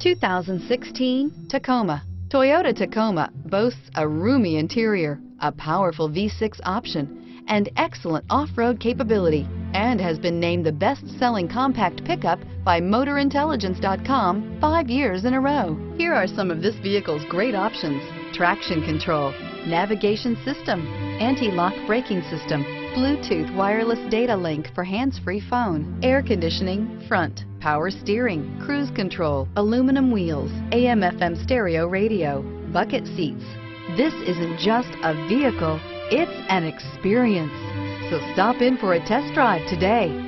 2016 Tacoma. Toyota Tacoma boasts a roomy interior, a powerful V6 option, and excellent off-road capability, and has been named the best-selling compact pickup by MotorIntelligence.com five years in a row. Here are some of this vehicle's great options. Traction control, navigation system, anti-lock braking system, Bluetooth wireless data link for hands-free phone, air conditioning, front, power steering, cruise control, aluminum wheels, AM FM stereo radio, bucket seats. This isn't just a vehicle, it's an experience. So stop in for a test drive today.